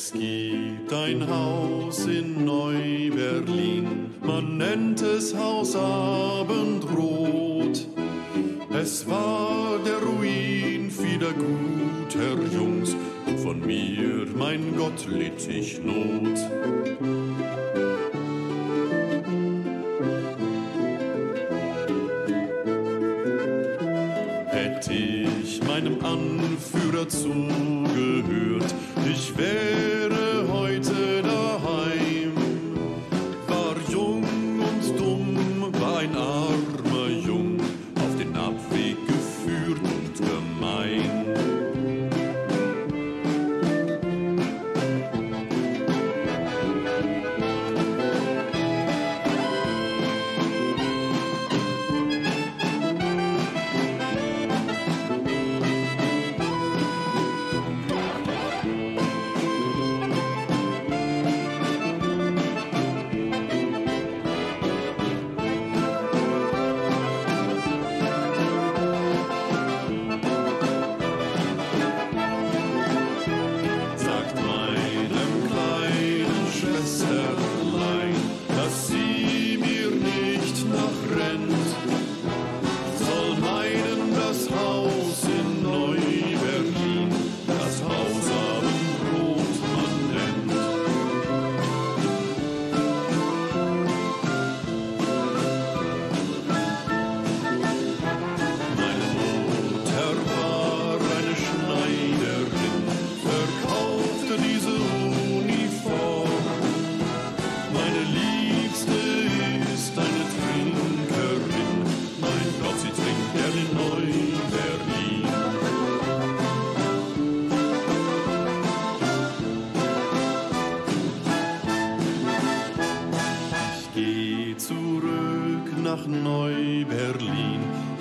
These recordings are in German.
Es gibt ein Haus in Neu-Berlin, man nennt es Haus Abendrot. Es war der Ruin vieler guter Jungs, von mir, mein Gott, litt ich Not.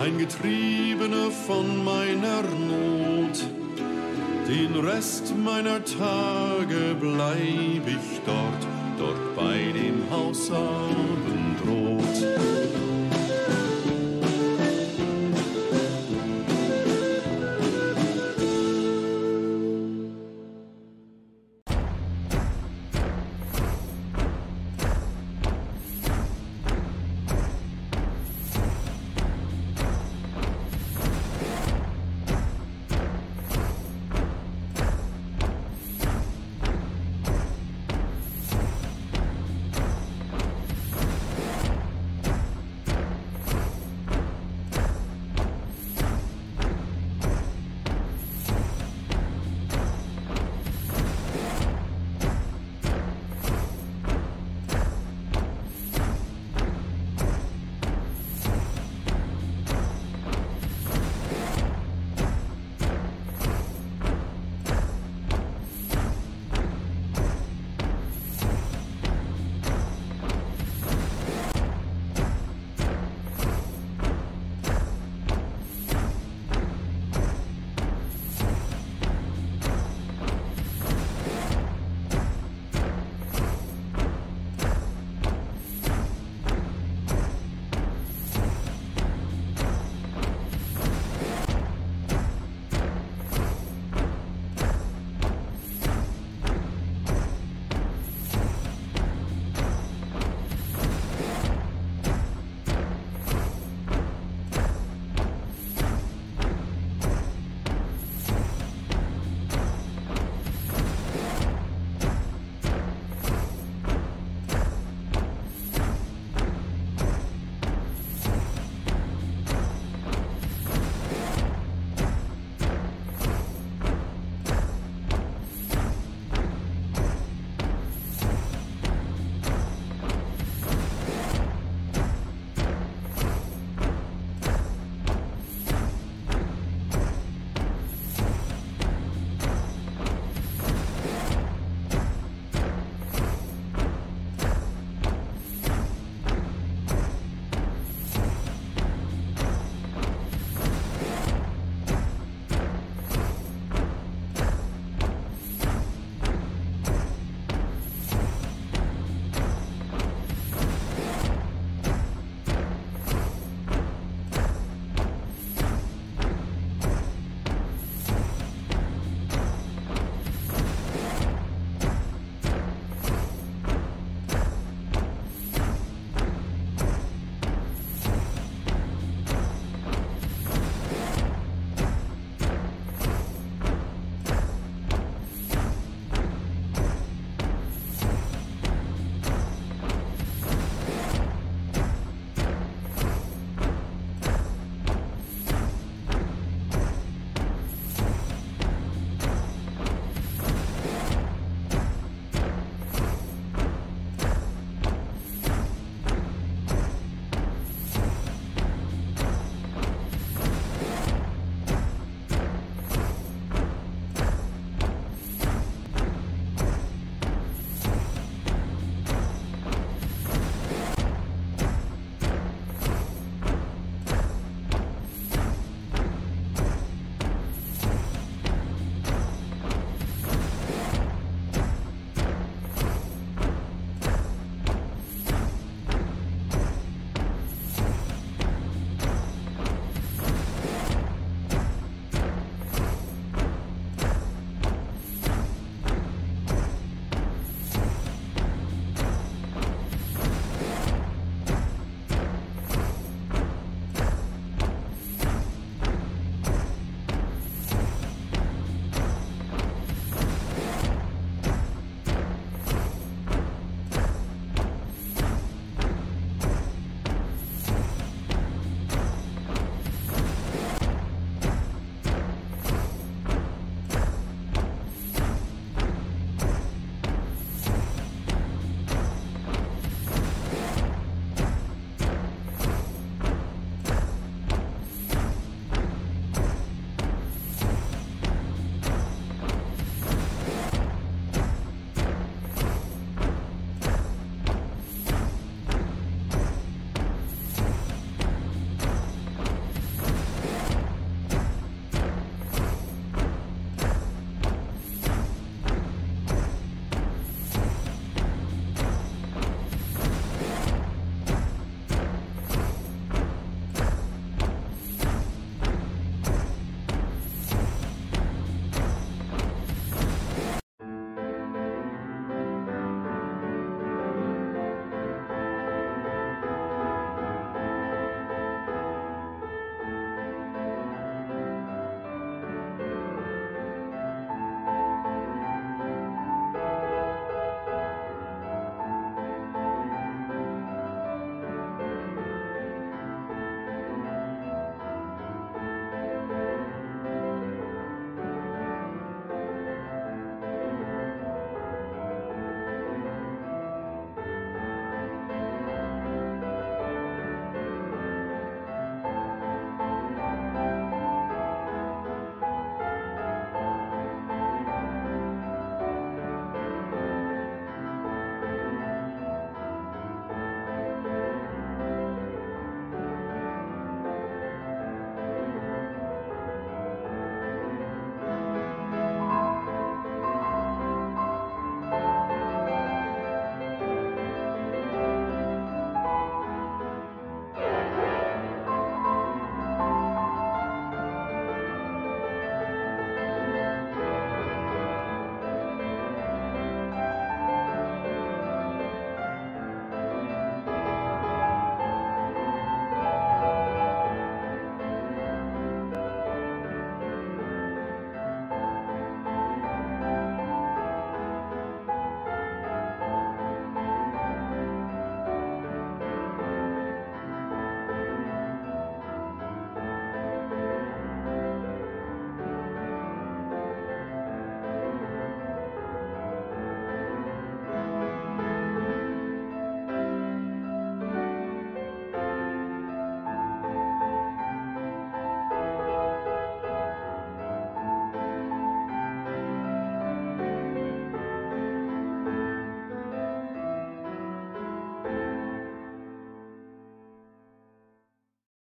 Ein Getriebener von meiner Not. Den Rest meiner Tage bleib ich dort, dort bei dem Haus am